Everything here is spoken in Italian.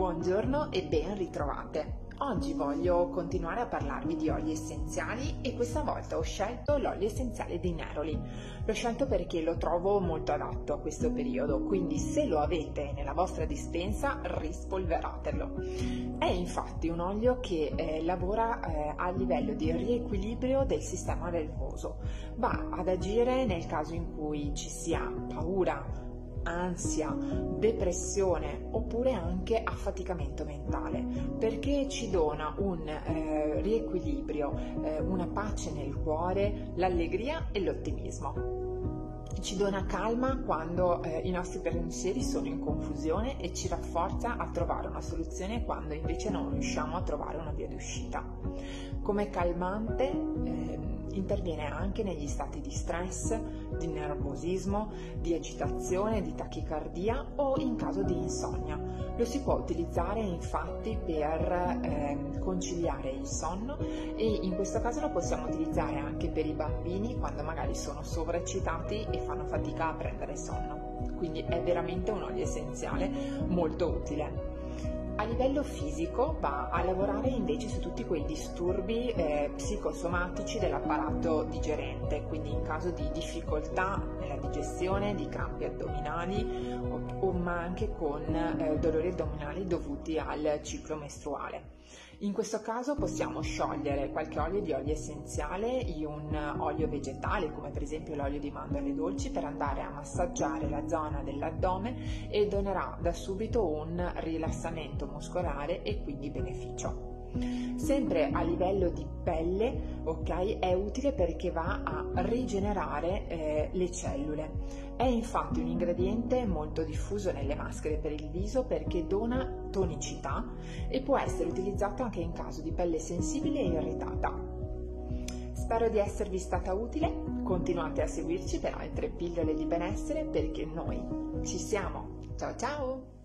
Buongiorno e ben ritrovate. Oggi voglio continuare a parlarvi di oli essenziali e questa volta ho scelto l'olio essenziale di Neroli. L'ho scelto perché lo trovo molto adatto a questo periodo, quindi se lo avete nella vostra dispensa rispolveratelo. È infatti un olio che eh, lavora eh, a livello di riequilibrio del sistema nervoso, va ad agire nel caso in cui ci sia paura, ansia, depressione oppure anche affaticamento mentale, perché ci dona un eh, riequilibrio, eh, una pace nel cuore, l'allegria e l'ottimismo. Ci dona calma quando eh, i nostri pensieri sono in confusione e ci rafforza a trovare una soluzione quando invece non riusciamo a trovare una via d'uscita. Come calmante ehm, interviene anche negli stati di stress, di nervosismo, di agitazione, di tachicardia o in caso di insonnia. Lo si può utilizzare infatti per eh, conciliare il sonno e in questo caso lo possiamo utilizzare anche per i bambini quando magari sono sovraccitati e fanno fatica a prendere sonno. Quindi è veramente un olio essenziale molto utile. A livello fisico va a lavorare invece su tutti quei disturbi eh, psicosomatici dell'apparato digerente, quindi in caso di difficoltà nella digestione, di crampi addominali o ma anche con eh, dolori addominali dovuti al ciclo mestruale. In questo caso possiamo sciogliere qualche olio di olio essenziale in un olio vegetale, come per esempio l'olio di mandorle dolci, per andare a massaggiare la zona dell'addome e donerà da subito un rilassamento muscolare e quindi beneficio. Sempre a livello di pelle, ok, è utile perché va a rigenerare eh, le cellule. È infatti un ingrediente molto diffuso nelle maschere per il viso perché dona tonicità e può essere utilizzato anche in caso di pelle sensibile e irritata. Spero di esservi stata utile, continuate a seguirci per altre pillole di benessere perché noi ci siamo. Ciao ciao!